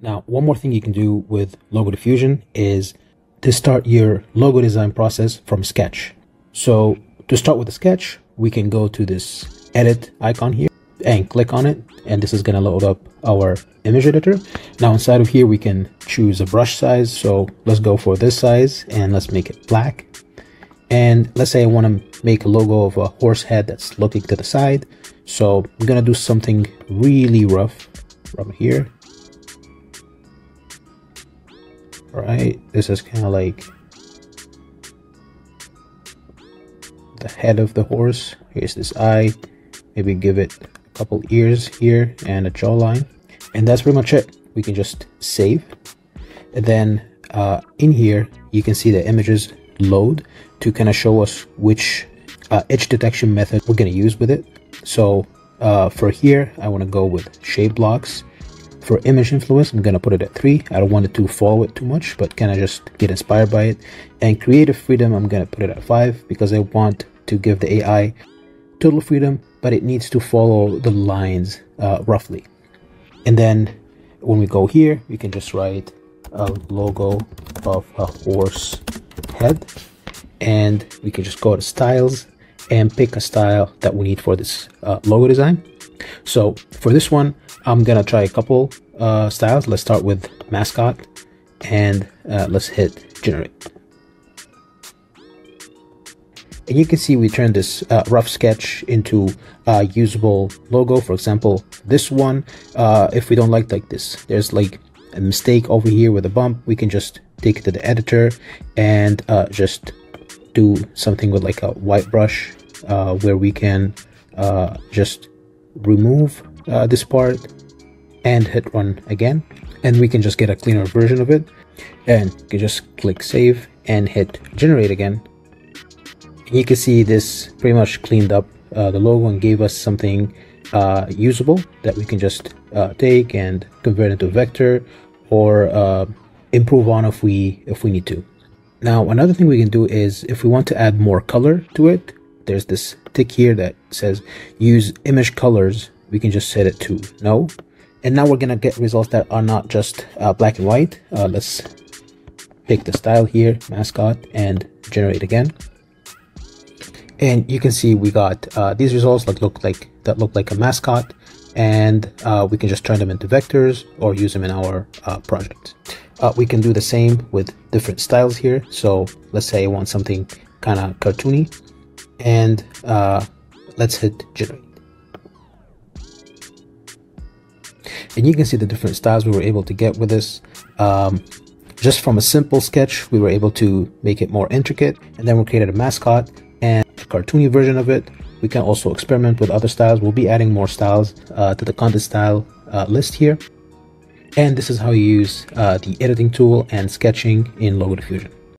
Now, one more thing you can do with Logo Diffusion is to start your logo design process from sketch. So to start with the sketch, we can go to this edit icon here and click on it. And this is going to load up our image editor. Now inside of here, we can choose a brush size. So let's go for this size and let's make it black. And let's say I want to make a logo of a horse head that's looking to the side. So I'm going to do something really rough from here. Right, this is kind of like the head of the horse. Here's this eye. Maybe give it a couple ears here and a jawline. And that's pretty much it. We can just save. And then uh, in here, you can see the images load to kind of show us which uh, edge detection method we're going to use with it. So uh, for here, I want to go with shape blocks. For image influence, I'm going to put it at 3. I don't want it to follow it too much, but kind of just get inspired by it. And creative freedom, I'm going to put it at 5 because I want to give the AI total freedom, but it needs to follow the lines uh, roughly. And then when we go here, we can just write a logo of a horse head and we can just go to styles and pick a style that we need for this uh, logo design. So for this one, I'm gonna try a couple uh, styles. Let's start with mascot and uh, let's hit generate. And you can see we turned this uh, rough sketch into a usable logo. For example, this one, uh, if we don't like like this, there's like a mistake over here with a bump, we can just take it to the editor and uh, just do something with like a white brush uh, where we can just remove uh, this part and hit run again. And we can just get a cleaner version of it. And you can just click save and hit generate again. And you can see this pretty much cleaned up. Uh, the logo and gave us something uh, usable that we can just uh, take and convert into a vector or uh, improve on if we if we need to. Now another thing we can do is if we want to add more color to it there's this tick here that says use image colors. We can just set it to no. And now we're gonna get results that are not just uh, black and white. Uh, let's pick the style here mascot and generate again. And you can see we got uh, these results that look like that look like a mascot. And uh, we can just turn them into vectors or use them in our uh, project. Uh, we can do the same with different styles here. So let's say I want something kind of cartoony and let's hit generate. And you can see the different styles we were able to get with this. Um, just from a simple sketch we were able to make it more intricate and then we created a mascot and a cartoony version of it. We can also experiment with other styles. We'll be adding more styles uh, to the content style uh, list here. And this is how you use uh, the editing tool and sketching in Logo Diffusion